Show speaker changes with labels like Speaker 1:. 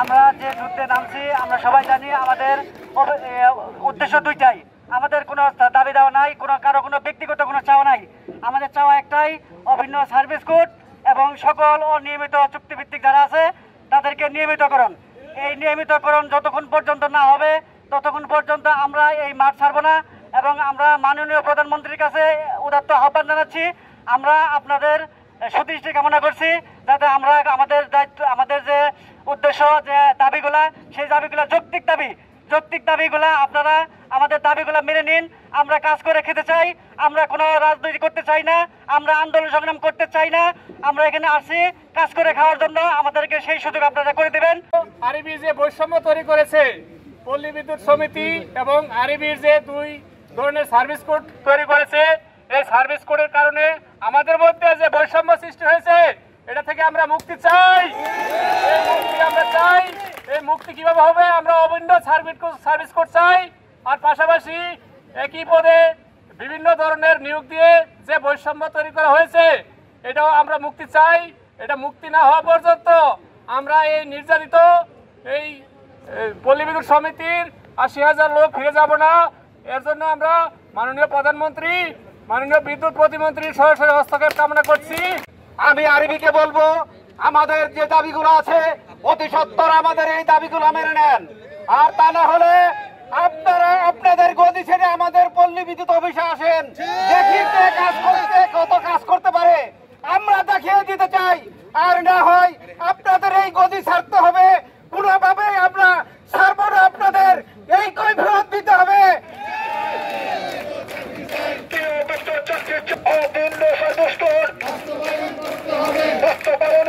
Speaker 1: আমরা যে যুদ্ধে নামছি, আমরা সবাই জানি আমাদের উদ্দেশ্য দুইটাই। আমাদের কোনো দাবি দেওয়া নাই, কোনো কারও কোনো ব্যক্তিগত কোনো চাওয়া নাই। আমাদের চাওয়া একটাই, অভিন্ন সার্ভিস কোড এবং সকল অনিয়মিত চুক্তিভিত্তিক যারা আছে, তাদেরকে নিয়মিতকরণ। এই নিয়মিতকরণ যতক্ষণ পর্যন্ত না হবে, ততক্ষণ পর্যন্ত আমরা এই মাঠ ছাড়বো না এবং আমরা মাননীয় প্রধানমন্ত্রীর কাছে উদাত্ত আহ্বান জানাচ্ছি। আমরা আপনাদের সুদৃষ্টি কামনা করছি যাতে আমরা আমাদের দায়িত্ব, আমাদের যে উদ্দেশ্য, যে দাবিগুলা, সেই দাবিগুলা যৌক্তিক দাবি, যৌক্তিক দাবিগুলা আপনারা আমাদের দাবিগুলা মেনে নিন। আমরা কাজ করে খেতে চাই। আমরা কোনো রাজনীতি করতে চাই না, আমরা আন্দোলন সংগ্রাম করতে চাই না, আমরা এখানে আসি কাজ করে খাওয়ার জন্য আমাদেরকে সেই সুযোগ আপনারা করে দেবেন।
Speaker 2: আরবি যে বৈষম্য তৈরি করেছে, পল্লী বিদ্যুৎ সমিতি এবং আরবির যে দুই ধরনের সার্ভিস কোড তৈরি করেছে, এই সার্ভিস কোডের কারণে আমাদের মধ্যে যে বৈষম্য সৃষ্টি হয়েছে, এটা থেকে আমরা মুক্তি চাই। মুক্তি আমরা চাই, এই মুক্তি কীভাবে হবে, আমরা অভিন্ন সার্ভিস সার্ভিস কোড চাই। আর পাশাপাশি একই পদে বিভিন্ন ধরনের নিয়োগ দিয়ে যে বৈষম্য তৈরি করা হয়েছে, এটাও আমরা মুক্তি চাই। এটা মুক্তি না হওয়া পর্যন্ত আমরা এই নির্যাতিত, এই এই পল্লী বিদ্যুৎ সমিতির আশি হাজার লোক ফিরে যাব না। এর জন্য আমরা মাননীয় প্রধানমন্ত্রী, মাননীয় বিদ্যুৎ প্রতিমন্ত্রীর সরাসরি হস্তক্ষেপ কামনা করছি।
Speaker 3: আমি আরবিকে বলব, আমাদের যে দাবিগুলো আছে, অতি সত্তর আমাদের এই দাবিগুলো মেনে নেন। আর তা না হলে আপনারা আপনাদের গদি ছেড়ে আমাদের পল্লী বিদ্যুৎ অফিসে আসেন। দেখি কে কাজ করতে কত কাজ করতে পারে। আমরা দেখিয়ে দিতে চাই আর না হয় আপনাদের এই গদি ছাড়তে হবে। কোনোভাবে আমরা ছাড়বো না আপনাদের। এই কৈফিয়ত দিতে হবে।
Speaker 4: বাস্তবায়ন